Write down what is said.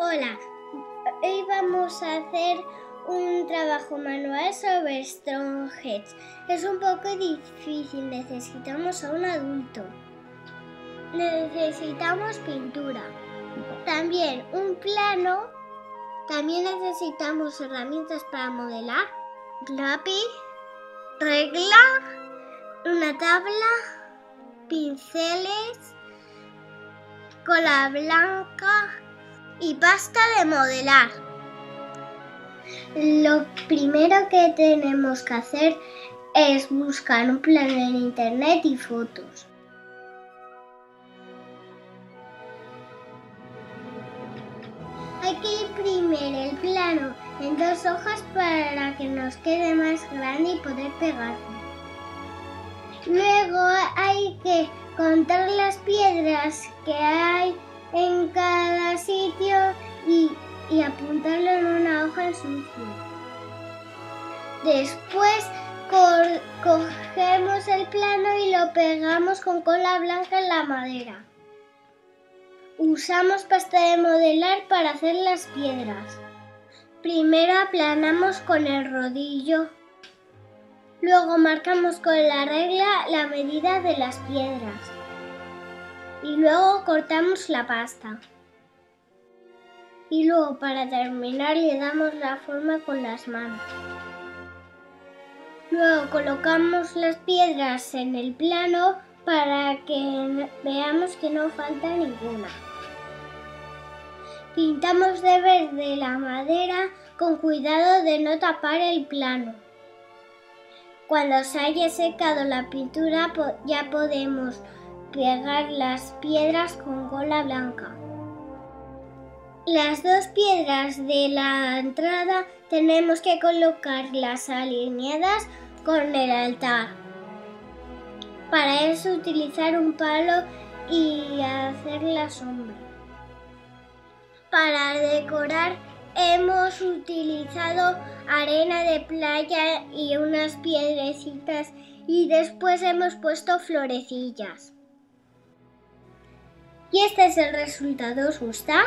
Hola, hoy vamos a hacer un trabajo manual sobre Strongheads. Es un poco difícil, necesitamos a un adulto. Necesitamos pintura. También un plano. También necesitamos herramientas para modelar. Lápiz, regla, una tabla, pinceles, cola blanca y pasta de modelar. Lo primero que tenemos que hacer es buscar un plano en internet y fotos. Hay que imprimir el plano en dos hojas para que nos quede más grande y poder pegarlo. Luego hay que contar las piedras que hay en cada sitio y, apuntarlo en una hoja sucia. Después cogemos el plano y lo pegamos con cola blanca en la madera. Usamos pasta de modelar para hacer las piedras. Primero aplanamos con el rodillo. Luego marcamos con la regla la medida de las piedras y luego cortamos la pasta. Y luego para terminar le damos la forma con las manos. Luego colocamos las piedras en el plano para que veamos que no falta ninguna. Pintamos de verde la madera con cuidado de no tapar el plano. Cuando se haya secado la pintura ya podemos pegar las piedras con cola blanca. Las dos piedras de la entrada tenemos que colocarlas alineadas con el altar. Para eso utilizar un palo y hacer la sombra. Para decorar hemos utilizado arena de playa y unas piedrecitas y después hemos puesto florecillas. Y este es el resultado, ¿os gusta?